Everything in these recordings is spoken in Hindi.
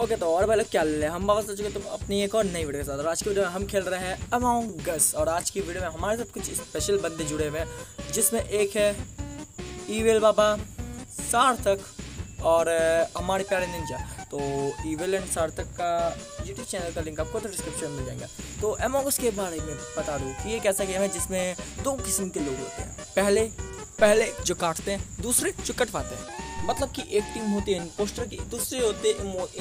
ओके तो और भाई लोग क्या ले हम वापस आ चुके तो अपनी एक और नई वीडियो के साथ। और आज की वीडियो में हम खेल रहे हैं अमाउंग गस और आज की वीडियो में हमारे साथ कुछ स्पेशल बंदे जुड़े हुए हैं, जिसमें एक है ईवेल बाबा सार्थक और हमारे प्यारे निंजा तो ईवेल एंड सार्थक का यूट्यूब चैनल का लिंक आपको तो डिस्क्रिप्शन में मिल जाएगा। तो एमोगस के बारे में बता दूँ कि ये कैसा गेम है जिसमें दो किस्म के लोग होते हैं। पहले पहले जो काटते हैं, दूसरे जो कटवाते हैं। मतलब कि एक टीम होती है इम्पोस्टर की, दूसरे होते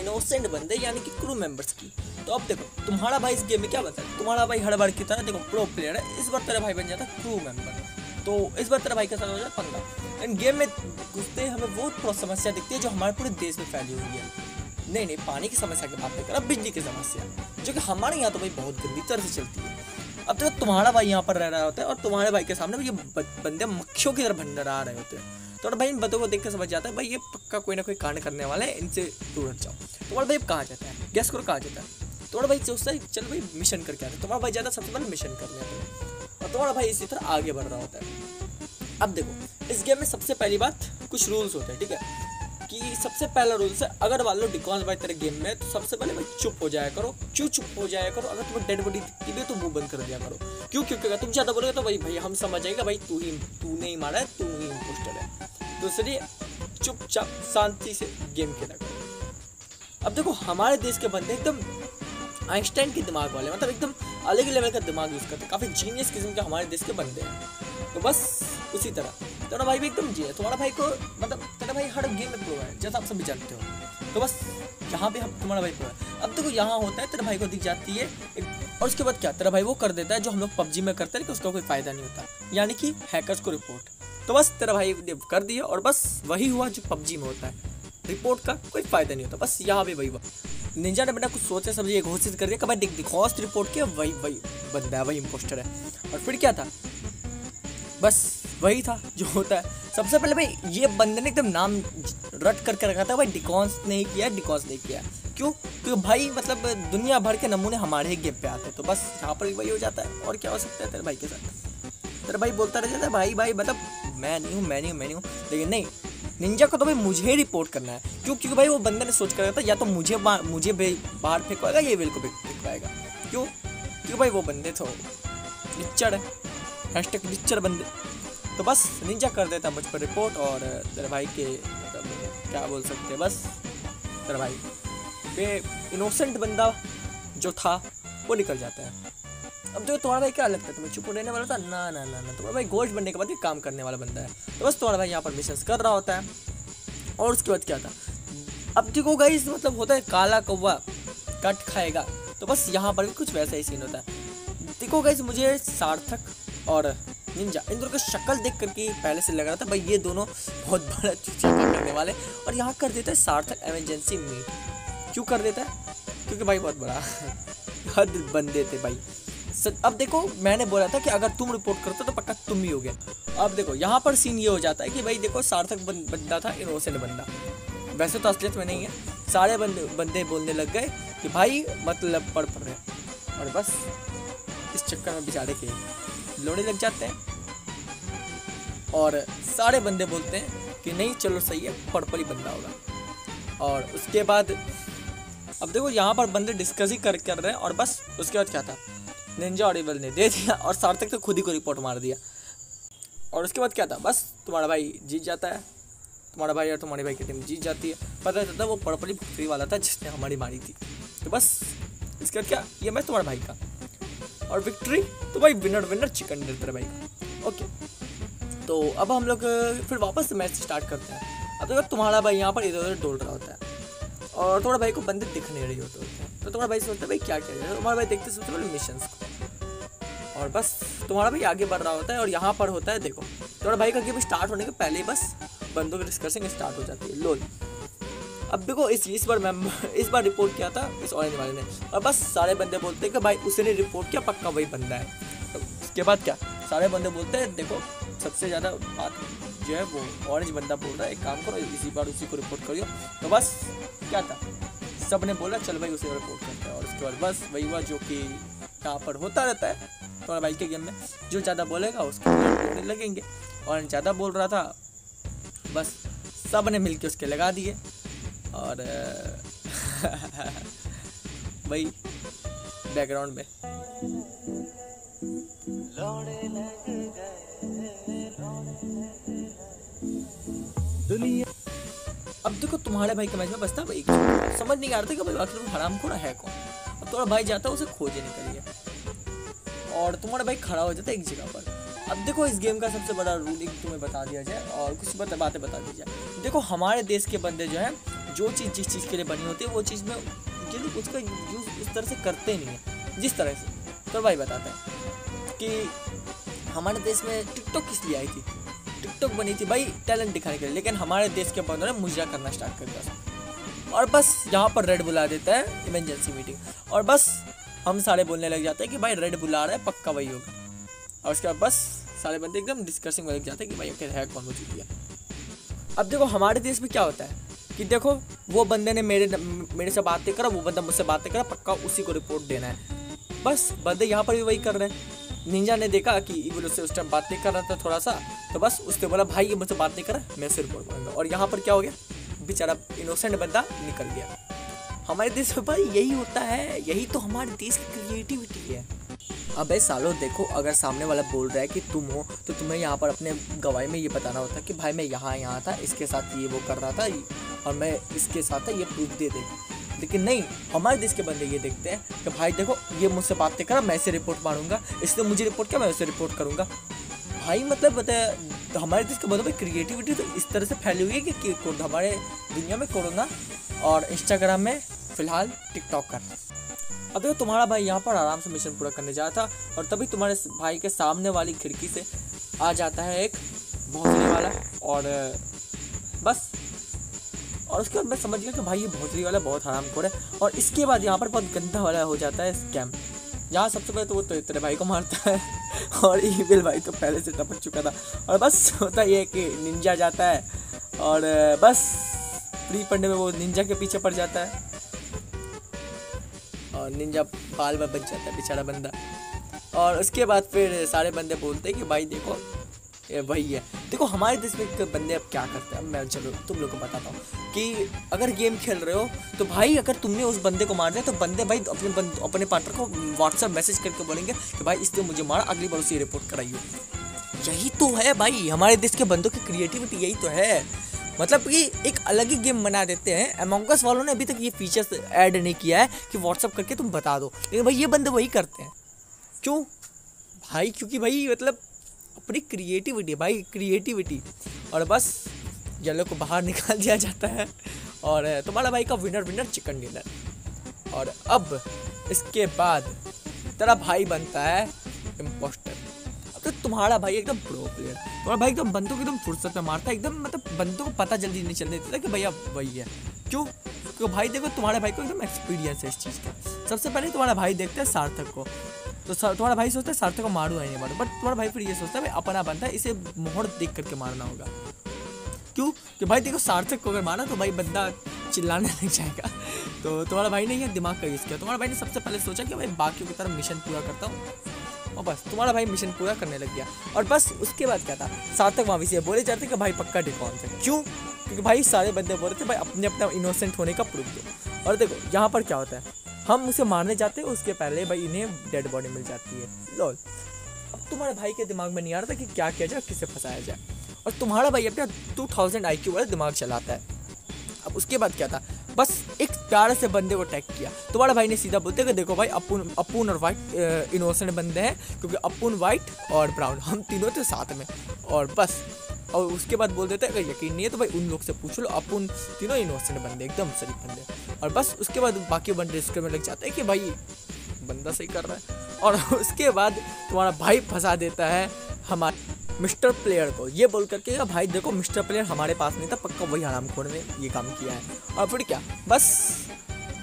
इनोसेंट बंदे, यानी कि क्रू मेंबर्स की। तो अब देखो, तुम्हारा भाई इस गेम में क्या बनता है? तुम्हारा भाई हर बार की तरह, देखो प्रो प्लेयर है, इस बार तेरा भाई बन जाता है क्रू मेंबर तो इस बार तेरा भाई के साथ हो जाता? पंगा। एंड गेम में घुसते हमें वो समस्या दिखती है जो हमारे पूरे देश में फैली हुई है। नहीं नहीं, पानी की समस्या की बात नहीं कर बिजली की समस्या, जो कि हमारे यहाँ तो भाई बहुत गंदी तरह से चलती है। अब तक तुम्हारा भाई यहाँ पर रह रहा होता है और तुम्हारे भाई के सामने ये बंदे मक्खियों की तरह भंडर आ रहे होते हैं। तो भाई इन बंदों को देख के समझ जाता है, भाई ये पक्का कोई ना कोई कांड करने वाला है, इनसे दूर हट जाओ। तुम्हारा भाई कहाँ जाता है? गैस करो कहाँ जाता है। तुम्हारा भाई सोचता है, चल भाई मिशन करके आता तुम्हारा भाई जाता है सबसे पहले मिशन करने आता है। और तुम्हारा भाई इसी तरह आगे बढ़ रहा होता है। अब देखो, इस गेम में सबसे पहली बात, कुछ रूल्स होते हैं, ठीक है? कि सबसे पहला रूल्स है अगर मान लो डिकॉन भाई तेरे गेम में तो सबसे पहले भाई चुप हो जाया करो, क्यों चुप हो जाया करो? अगर तुम्हें डेड बॉडी दिखती भी तो मुँह बंद कर दिया करो। क्यों? क्योंकि अगर तुम ज़्यादा बोलोगे तो भाई भाई हम समझ जाएगा, भाई तू ही, तूने ही मारा है, तू दूसरी, चुपचाप शांति से गेम खेला करो। अब देखो, हमारे देश के बंदे एकदम आइंस्टाइन के दिमाग वाले मतलब एकदम अलग लेवल का दिमाग यूज़ करते हैं। काफ़ी जीनियस किस्म के हमारे देश के बंदे हैं। तो बस उसी तरह। तेरा भाई भी एकदम जी तुम्हारा भाई को मतलब तेरा भाई हर गेम में प्रो है, जैसा आप सभी जानते हो। तो बस यहाँ पे हम, तुम्हारा भाई प्रो है। अब देखो, यहाँ होता है, तेरा भाई को दिख जाती है और उसके बाद क्या? तेरा भाई वो कर देता है जो हम लोग पबजी में करते हैं, लेकिन उसका कोई फ़ायदा नहीं होता। यानी कि हैकर्स को रिपोर्ट तो बस तेरा भाई ने कर दिया और बस वही हुआ जो पबजी में होता है। रिपोर्ट का कोई फ़ायदा नहीं होता, बस यहाँ पे वही निंजा ने बेटा कुछ सोचे, समझे ये घोषित कर दिया कि भाई देख दिखोस्ट रिपोर्ट किया, वही वही बंदा है, वही इम्पोस्टर है। और फिर क्या था? बस वही था जो होता है। सबसे पहले भाई, ये बंदे ने एकदम नाम रट करके रखा था, भाई डिकॉन्स नहीं किया, डिकॉन्स नहीं किया। क्यों? क्योंकि भाई मतलब दुनिया भर के नमूने हमारे ही गेम पे आते हैं तो बस यहाँ पर वही हो जाता है। और क्या हो सकता है तेरे भाई के साथ? तेरा भाई बोलता रह जाता है, भाई भाई मतलब मैं नहीं हूँ, मैं नहीं हूँ, मैं नहीं हूँ। लेकिन नहीं निंजा को तो भाई मुझे ही रिपोर्ट करना है। क्यों? क्योंकि भाई वो बंदे ने सोच कर था, या तो मुझे मुझे बाहर फेंकवाएगा या वेल को फेंक- फेंकवाएगा। क्यों? क्यों भाई वो बंदे तो लिच्चड़ है। हैशटैग लिच्चड़ बंदे। तो बस निंजा कर देता मुझ पर रिपोर्ट और तेरे भाई के मतलब क्या बोल सकते बस, तेरा भाई बे इनोसेंट बंदा जो था, वो निकल जाता है। अब जो तुम्हारा भाई क्या लगता है? तुम्हें चुप रहने वाला था? ना ना ना ना। तुम्हारा भाई गोश्त बनने के बाद काम करने वाला बंदा है। तो बस तुम्हारा भाई यहाँ पर मिशन कर रहा होता है। और उसके बाद क्या था? अब देखो गाइस मतलब होता है काला कौवा कट खाएगा। तो बस यहाँ पर भी कुछ वैसा ही सीन होता है। देखो गाइस मुझे सार्थक और निंजा इन दोनों की शक्ल देख करके पहले से लग रहा था, भाई ये दोनों बहुत बड़ा चूचा करने वाले और यहाँ कर देता है सार्थक एमरजेंसी मीट क्यों कर देता है? क्योंकि भाई बहुत बड़ा हद बंदे थे भाई। अब देखो, मैंने बोला था कि अगर तुम रिपोर्ट करते तो पक्का तुम ही हो गया। अब देखो, यहाँ पर सीन ये हो जाता है कि भाई देखो, सार्थक बंदा था, इनोसेंट बंदा। वैसे तो असलियत में नहीं है। सारे बंदे बंदे बोलने लग गए कि भाई मतलब पढ़ पढ़ रहे और बस, इस चक्कर में बेचारे के लोड़े लग जाते हैं। और सारे बंदे बोलते हैं कि नहीं, चलो सही है, पढ़ पढ़ ही बंदा होगा। और उसके बाद, अब देखो, यहाँ पर बंदे डिस्कस ही कर कर रहे हैं। और बस, उसके बाद क्या था? निंजा ऑडिबल ने दे दिया और सार्थक तो खुद ही को रिपोर्ट मार दिया। और उसके बाद क्या था? बस तुम्हारा भाई जीत जाता है। तुम्हारा भाई और तुम्हारी भाई की टीम जीत जाती है। पता चलता वो पड़पड़ी फुकरी वाला था जिसने हमारी मारी थी। तो बस, इसका क्या? ये मैच तुम्हारे भाई का। और विक्ट्री तो भाई विनर विनर चिकन डिनर भाई ओके तो अब हम लोग, फिर वापस मैच स्टार्ट करते हैं। अब देखो तुम्हारा भाई यहाँ पर इधर उधर डोल रहा होता है और तुम्हारे भाई को बंदे दिख नहीं रही होते तो तुम्हारा भाई सोचता है, भाई क्या किया जाए तुम्हारा भाई देखते पहले मिशन को और बस, तुम्हारा भाई आगे बढ़ रहा होता है और यहाँ पर होता है, देखो। तुम्हारा भाई का गेम स्टार्ट होने के पहले बस बंदों की डिस्कसिंग स्टार्ट हो जाती है लोल अब देखो, इस इस बार मैम इस बार रिपोर्ट किया था इस ऑरेंज वाले ने। और बस सारे बंदे बोलते हैं कि भाई, उसने रिपोर्ट किया, पक्का वही बंदा है। तो उसके बाद क्या? सारे बंदे बोलते हैं, देखो, सबसे ज़्यादा बात जो है वो ऑरेंज बंदा बोल रहा है, एक काम करो, इसी बार उसी को रिपोर्ट करियो। तो बस, क्या था? सबने बोला, चल भाई, उसे रिपोर्ट करते हैं। और उसके बाद बस, वही हुआ जो कि यहाँ पर होता रहता है। भाई के गेम में, जो ज़्यादा बोलेगा उसके बोलने लगेंगे। और ज़्यादा बोल रहा था, बस सबने मिलके उसके लगा दिए। और, भाई बैकग्राउंड में। अब देखो, तुम्हारे भाई के मैच में बसता भाई। समझ नहीं आ रहा था कि भाई आखिर हराम खोड़ा है कौन? अब तुम्हारा भाई जाता है उसे खोजे निकल गया। और तुम्हारा भाई खड़ा हो जाता है एक जगह पर। अब देखो इस गेम का सबसे बड़ा रूल एक तुम्हें बता दिया जाए और कुछ बता, बातें बता दी जाए। देखो हमारे देश के बंदे जो हैं, जो चीज़, जिस चीज़ के लिए बनी होती है, वो चीज़ में जो उसका यूज़ इस तरह से करते नहीं है, जिस तरह से। तो भाई बताता है कि हमारे देश में टिकटॉक किस लिए आई थी? टिकटॉक बनी थी भाई टैलेंट दिखाने के लिए, लेकिन हमारे देश के बंदों ने मुजरा करना स्टार्ट कर दिया। और बस यहाँ पर रेड बुला देता है इमरजेंसी मीटिंग और बस हम सारे बोलने लग जाते हैं कि भाई रेड बुला रहा है, पक्का वही होगा। और उसके बाद बस सारे बंदे एकदम डिस्कसिंग में लग जाते हैं कि भाई आखिर है कौन वो जीत गया अब देखो, हमारे देश में क्या होता है कि देखो, वो बंदे ने मेरे मेरे से बातें करा, वो बंदा मुझसे बातें करा, पक्का उसी को रिपोर्ट देना है। बस, बंदे यहाँ पर भी वही कर रहे हैं। निंजा ने देखा कि ईगल उससे उस टाइम बात कर रहा था थोड़ा सा तो बस उसने बोला, भाई, ये मुझसे बात नहीं करा, मैं उसे रिपोर्ट करूँगा। और यहाँ पर क्या हो गया? बेचारा इनोसेंट बंदा निकल गया। हमारे देश में भाई यही होता है यही तो हमारे देश की क्रिएटिविटी है। अबे सालों देखो अगर सामने वाला बोल रहा है कि तुम हो तो तुम्हें यहाँ पर अपने गवाही में ये बताना होता कि भाई मैं यहाँ यहाँ था इसके साथ ये वो कर रहा था और मैं इसके साथ था ये प्रूफ दे दे। लेकिन नहीं हमारे देश के बंदे ये देखते हैं कि भाई देखो ये मुझसे बातें करा मैं इसे रिपोर्ट मारूँगा इसने मुझे रिपोर्ट किया मैं उसे रिपोर्ट करूँगा। भाई मतलब बताया तो हमारे देश के बंदों में क्रिएटिविटी तो इस तरह से फैली हुई है कि, कि हमारे दुनिया में कोरोना और इंस्टाग्राम में फ़िलहाल टिकटॉक कर अब तुम्हारा भाई यहाँ पर आराम से मिशन पूरा करने जाता था और तभी तुम्हारे भाई के सामने वाली खिड़की से आ जाता है एक भोसले वाला और बस। और उसके बाद मैं समझ गया कि भाई ये भोसरी वाला बहुत हराम खोर है और इसके बाद यहाँ पर बहुत गंदा वाला हो जाता है स्कैम यहाँ सबसे पहले तो वो तो तेरे भाई को मारता है और ईविल भाई तो पहले से टपक चुका था। और बस होता ये कि निंजा जाता है और बस। प्री पढ़ने में वो निंजा के पीछे पड़ जाता है। और निंजा बाल में बच जाता है बेचारा बंदा। और उसके बाद फिर सारे बंदे बोलते हैं कि भाई देखो ये वही है। देखो हमारे देश में बंदे अब क्या करते हैं? मैं चलो तुम लोग को बताता हूँ कि अगर गेम खेल रहे हो तो भाई अगर तुमने उस बंदे को मार दिया तो बंदे भाई अपने बंद, अपने पार्टनर को व्हाट्सएप मैसेज करके बोलेंगे कि भाई इसने मुझे मारा अगली बार उसे रिपोर्ट कराइए यही तो है भाई हमारे देश के बंदों की क्रिएटिविटी यही तो है। मतलब कि एक अलग ही गेम बना देते हैं। एमोंगस वालों ने अभी तक ये फीचर्स ऐड नहीं किया है कि व्हाट्सअप करके तुम बता दो। लेकिन भाई ये बंदे वही करते हैं। क्यों? भाई, क्योंकि भाई मतलब अपनी क्रिएटिविटी भाई क्रिएटिविटी और बस येलो को बाहर निकाल दिया जाता है। और तुम्हारा भाई का विनर विनर चिकन डिनर और अब, इसके बाद, तेरा भाई बनता है तो तुम्हारा भाई एकदम प्रो प्लेयर तुम्हारा भाई एकदम बंदों को एकदम फुर्सत में मारता है, एकदम मतलब बंदों को पता जल्दी नहीं चलने देता कि भैया वही है। क्यों? क्योंकि भाई देखो, तुम्हारे भाई को एकदम एक्सपीरियंस है इस चीज़ का। सबसे पहले तुम्हारा भाई देखते हैं सार्थक को। तो तुम्हारा भाई सोचता है सार्थक को मारू है नहीं मारू बट तुम्हारा भाई फिर ये सोचता है अपना बनता है, इसे मोहर देख करके मारना होगा। क्यों? कि भाई देखो, सार्थक को अगर मारा तो भाई बंदा चिल्लाने लग जाएगा। तो तुम्हारा भाई ने यह दिमाग का यूज़ किया। तुम्हारा भाई ने सबसे पहले सोचा कि भाई बाकियों की तरह मिशन पूरा करता हूँ। और बस, तुम्हारा भाई मिशन पूरा करने लग गया। और बस, उसके बाद क्या था? सार्थक वहाँ से बोले जाते कि भाई पक्का डिकॉन से क्यों? क्योंकि भाई सारे बंदे बोल रहे थे, भाई अपने अपना इनोसेंट होने का प्रूफ दो। और देखो, यहाँ पर क्या होता है? हम उसे मारने जाते हैं, उसके पहले भाई इन्हें डेड बॉडी मिल जाती है। लोल अब तुम्हारे भाई के दिमाग में नहीं आ रहा था कि क्या किया जाए किसे फंसाया जाए। और तुम्हारा भाई अपना टू थाउज़ेंड आई वाला दिमाग चलाता है। अब उसके बाद क्या था? बस एक प्यारे से बंदे को अटैक किया। तुम्हारा भाई ने सीधा बोलते कि देखो भाई, अपुन, अपून और वाइट इनोसेंट बंदे हैं, क्योंकि अपुन वाइट और ब्राउन हम तीनों थे साथ में। और बस, और उसके बाद बोल देते अगर यकीन नहीं है तो भाई उन लोग से पूछ लो, अपन तीनों इनोसेंट बंदे, एकदम सही बंदे। और बस, उसके बाद बाकी बंदे इसके में लग जाते हैं कि भाई, बंदा सही कर रहा है। और उसके बाद तुम्हारा भाई फंसा देता है हमारे मिस्टर प्लेयर को। ये बोल करके भाई, देखो, मिस्टर प्लेयर हमारे पास नहीं था, पक्का वही हराम खोर ने ये काम किया है। और फिर क्या? बस,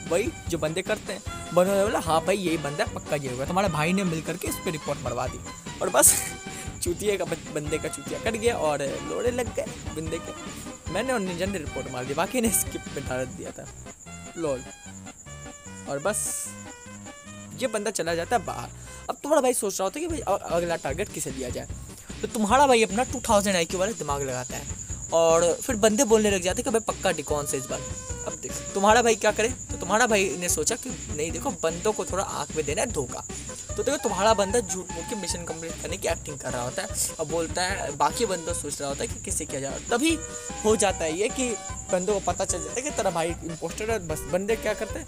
वही जो बंदे करते हैं। बंदे बोला हाँ भाई, यही बंदा पक्का ये होगा। तुम्हारे भाई ने मिल करके इस पर रिपोर्ट मरवा दी। और बस, चूतिया का बंदे का चूतिया कट गया और लोड़े लग गए बंदे के। मैंने और निंजन ने रिपोर्ट मार दी, बाकी ने स्किप में डाल दिया था। लोल और बस, ये बंदा चला जाता है बाहर। अब तुम्हारा भाई सोच रहा होता है कि भाई अगला टारगेट किसे दिया जाए? तो तुम्हारा भाई अपना टू थाउज़ेंड आई वाले दिमाग लगाता है। और फिर बंदे बोलने लग जाते कि भाई पक्का डिकॉन से इस बार। अब देख, तुम्हारा भाई क्या करे? तो तुम्हारा भाई ने सोचा कि नहीं, देखो, बंदों को थोड़ा आँख में देना है धोखा। तो देखो, तुम्हारा बंदा झूठ बोल के मिशन कंप्लीट करने की एक्टिंग कर रहा होता है। और बोलता है, बाकी बंदों सोच रहा होता है कि किससे किया जाए तभी हो जाता है ये कि बंदों को पता चल जाता है कि तेरा भाई इम्पोस्टर है, बस बंदे क्या करते हैं?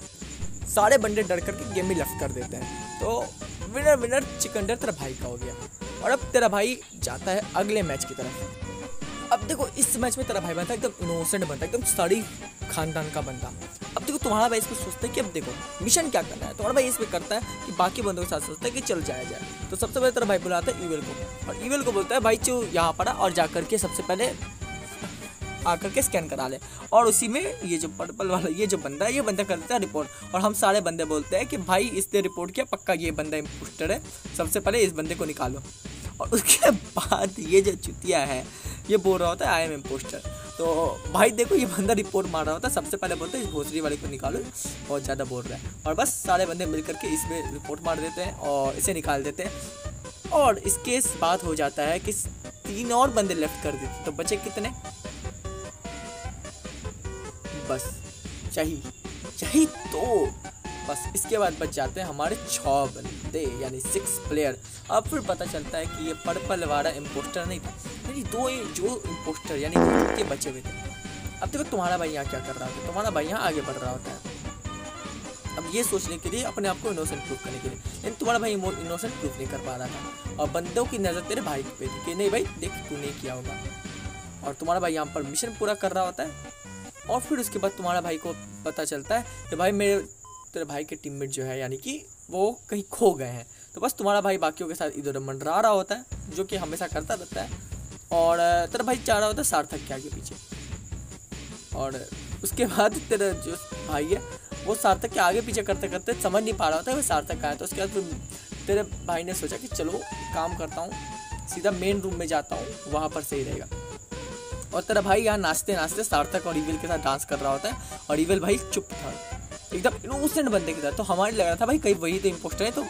सारे बंदे डर करके गेम ही लेफ़्ट कर देते हैं। तो विनर विनर चिकन डर तेरा भाई का हो गया। और अब तेरा भाई जाता है अगले मैच की तरफ़। अब देखो, इस मैच में तेरा भाई बनता है, एकदम इनोसेंट बनता है, एकदम सड़ी खानदान का बनता अब देखो, तुम्हारा भाई इसको सोचता है कि अब देखो मिशन क्या करना है? तुम्हारा भाई इसमें करता है कि बाकी बंदों के साथ सोचता है कि चल जाया जाए। तो सबसे पहले तेरा भाई बुलाता है ईवेल को। और ईवेल को बोलता है, भाई चो, यहाँ पड़ा और जा करके सबसे पहले आकर के स्कैन करा ले। और उसी में ये जो पर्पल वाला, ये जो बंदा है, ये बंदा कर देता है रिपोर्ट और हम सारे बंदे बोलते हैं कि भाई, इसने रिपोर्ट किया, पक्का ये बंदा इम्पोस्टर है। सबसे पहले इस बंदे को निकालो। और उसके बाद ये जो चुतिया है, ये बोल रहा होता है आई एम इम्पोस्टर तो भाई, देखो, ये बंदा रिपोर्ट मार रहा होता है। सबसे पहले बोलते हैं, इस भोसरी वाले को निकालो। बहुत ज़्यादा बोल रहा है। और बस सारे बंदे मिल करके इसमें रिपोर्ट मार देते हैं और इसे निकाल देते हैं। और इसके बाद हो जाता है कि तीन और बंदे लेफ़्ट कर देते तो बचे कितने? बस। चाहिए। चाहिए तो। बस इसके बाद बच जाते हैं हमारे छः बंदे, यानी सिक्स प्लेयर अब फिर पता चलता है कि ये पर्पल वाला इम्पोस्टर नहीं था, यानी दो जो इम्पोस्टर यानी दो के बचे हुए थे। अब देखो तुम्हारा भाई यहाँ क्या कर रहा था तुम्हारा भाई यहाँ आगे बढ़ रहा होता है। अब ये सोचने के लिए, अपने आप को इनोसेंट प्रूफ करने के लिए। लेकिन तुम्हारा भाई इनोसेंट प्रूफ नहीं कर पा रहा था। और बंदों की नज़र तेरे भाई पे थी कि नहीं भाई, देख तू नहीं किया होगा। और तुम्हारा भाई यहाँ पर मिशन पूरा कर रहा होता है। और फिर उसके बाद तुम्हारा भाई को पता चलता है कि भाई मेरे, तेरे भाई के टीममेट जो है, यानी कि वो कहीं खो गए हैं। तो बस तुम्हारा भाई बाकियों के साथ इधर मंडरा रहा होता है, जो कि हमेशा करता रहता है। और, तेरा भाई चाह रहा होता है सार्थक के आगे पीछे। और उसके बाद तेरा जो भाई है, वो सार्थक के आगे पीछे करते करते समझ नहीं पा रहा होता है वो सार्थक आया तो उसके बाद फिर तेरे भाई ने सोचा कि चलो काम करता हूँ, सीधा मेन रूम में जाता हूँ, वहाँ पर सही रहेगा। और तेरा भाई यहाँ नाचते नाचते सार्थक और ईविल के साथ डांस कर रहा होता है और ईविल भाई चुप था। एकदम इनोसेंट बंदे के साथ तो हमारे लग रहा था, भाई, कहीं वही तो इम्पोस्टर है। तो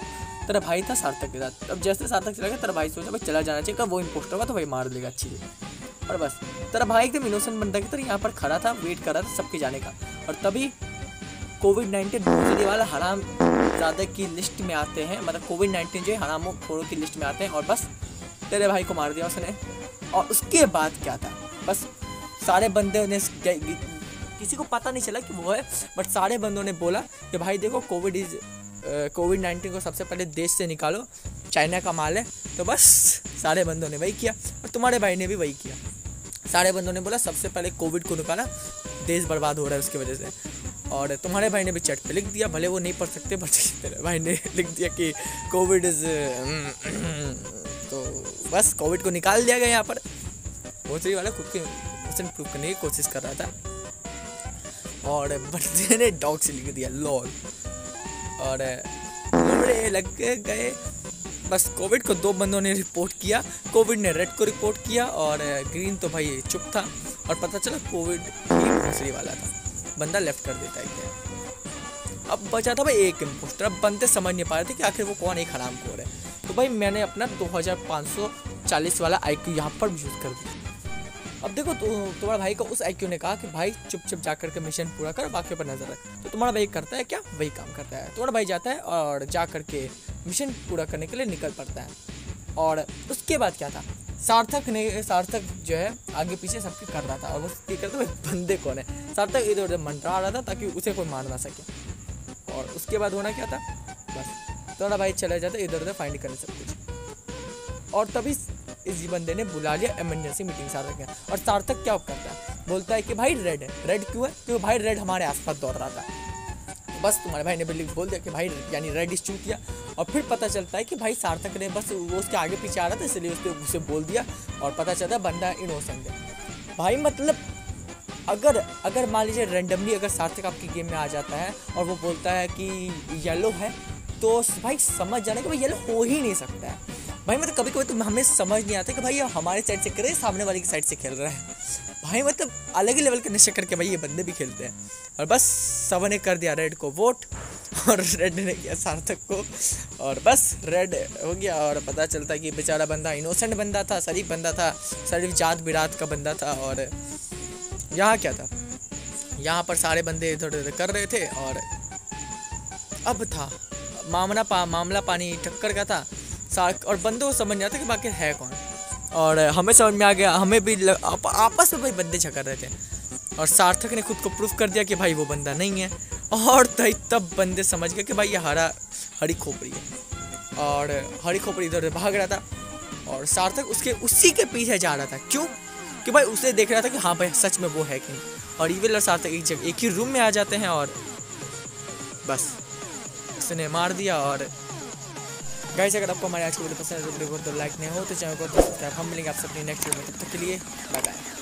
तेरा भाई था सार्थक के साथ। अब जैसे सार्थक चला गया, तेरा भाई सोचा, भाई, चला जाना चाहिए, कब वो इम्पोस्टर होगा तो भाई मार देगा अच्छी और बस, तेरा भाई एकदम इनोसेंट बंदा की तरह यहाँ पर खड़ा था वेट कर रहा था सबके जाने का। और तभी कोविड नाइन्टीन दूसरी वाला हराम ज़्यादा की लिस्ट में आते हैं। मतलब कोविड नाइन्टीन जो है, हरामों खोरों की लिस्ट में आते हैं और बस तेरे भाई को मार दिया उसने। और उसके बाद क्या था? बस सारे बंदे ने किसी को पता नहीं चला कि वो है बट सारे बंदों ने बोला कि भाई देखो कोविड इज़ कोविड नाइन्टीन को सबसे पहले देश से निकालो, चाइना का माल है तो बस सारे बंदों ने वही किया, और तुम्हारे भाई ने भी वही किया। सारे बंदों ने बोला, सबसे पहले कोविड को निकाला, देश बर्बाद हो रहा है उसकी वजह से। और तुम्हारे भाई ने भी चैट पे लिख दिया, भले वो नहीं पढ़ सकते बट तेरे भाई ने लिख दिया कि कोविड इज़ तो बस कोविड को निकाल दिया गया यहाँ पर। भोसड़ी वाला खुद के क्वेश्चन प्रूव करने की कोशिश कर रहा था। और बच्चे ने डॉग से लिख दिया, लॉल। और लग गए। बस कोविड को दो बंदों ने रिपोर्ट किया। कोविड ने रेड को रिपोर्ट किया और ग्रीन तो भाई चुप था। और पता चला कोविड ही वाला था। बंदा लेफ़्ट कर देता है अब बचा था भाई एक इम्पोस्टर अब बंदे समझ नहीं पा रहे थे कि आखिर वो कौन एक हराम खोर है। तो भाई मैंने अपना 2540 वाला आई क्यू यहाँ पर यूज़ कर दिया। अब देखो तो तुम्हारा भाई को उस आईक्यू ने कहा कि भाई चुप चुप जा करके मिशन पूरा कर बाकी पर नज़र रख। तो तुम्हारा भाई करता है क्या? वही काम करता है। तुम्हारा भाई जाता है और जा करके मिशन पूरा करने के लिए निकल पड़ता है। और उसके बाद क्या था? सार्थक ने, सार्थक जो है, आगे पीछे सबके कर रहा था। और वो ये करते भाई बंदे कौन है? सार्थक इधर उधर मंडरा रहा था ताकि उसे कोई मार ना सके। और उसके बाद होना क्या था? बस। तुम्हारा भाई चला जाता इधर उधर फाइंड करने सब कुछ। और तभी इस बंदे ने बुला लिया इमरजेंसी मीटिंग सार्थक है और सार्थक क्या करता है? बोलता है कि, भाई रेड है। रेड क्यों है? क्योंकि भाई रेड हमारे आसपास दौड़ रहा था। बस तुम्हारे भाई ने बिल्कुल बोल दिया कि, भाई, यानी रेड इश्यू किया और फिर पता चलता है कि भाई, सार्थक ने बस वो उसके आगे पीछे आ रहा था, इसलिए उसने उसे बोल दिया। और पता चलता बंदा इनोसेंट है। भाई मतलब अगर अगर मान लीजिए रेंडमली अगर सार्थक आपकी गेम में आ जाता है और वो बोलता है कि येलो है तो भाई, समझ जाना कि भाई येलो हो ही नहीं सकता है। भाई मतलब कभी कभी तो हमें समझ नहीं आता कि भाई, ये हमारे साइड से करे सामने वाले की साइड से खेल रहा है। भाई मतलब अलग ही लेवल का नशा करके भाई ये बंदे भी खेलते हैं। और बस, सबने कर दिया रेड को वोट और रेड ने किया सार्थक को, और बस रेड हो गया। और पता चलता कि बेचारा बंदा इनोसेंट बंदा था, शरीफ बंदा था, शरीफ जात बिरात का बंदा था, और यहाँ क्या था? यहाँ पर सारे बंदे इधर उधर कर रहे थे, और अब था। मामला पा, मामला पानी टक्कर का था और बंदों को समझ नहीं आता कि बाकी है कौन। और हमें समझ में आ गया हमें भी लग, आप, आपस में भाई बंदे झगड़ रहे थे। और सार्थक ने खुद को प्रूफ कर दिया कि भाई वो बंदा नहीं है। और तई तब बंदे समझ गए कि भाई ये हरा हरी खोपड़ी है। और हरी खोपड़ी इधर उधर भाग रहा था। और सार्थक उसके उसी के पीछे जा रहा था। क्यों? कि भाई उसे देख रहा था कि हाँ भाई सच में वो है कि नहीं। और ईविल और सार्थक एक जगह एक ही रूम में आ जाते हैं और बस उसने मार दिया और गाइस अगर आपको हमारे आज की वीडियो पसंद है तो वीडियो को तो लाइक नहीं हो तो चैनल को तो सब्सक्राइब हम मिलेंगे आप सबके नेक्स्ट वीडियो तब तक के लिए बाय बाय